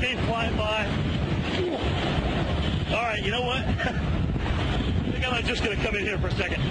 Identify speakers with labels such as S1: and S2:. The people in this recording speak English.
S1: flying by. All right, you know what? I think I'm just going to come in here for a second.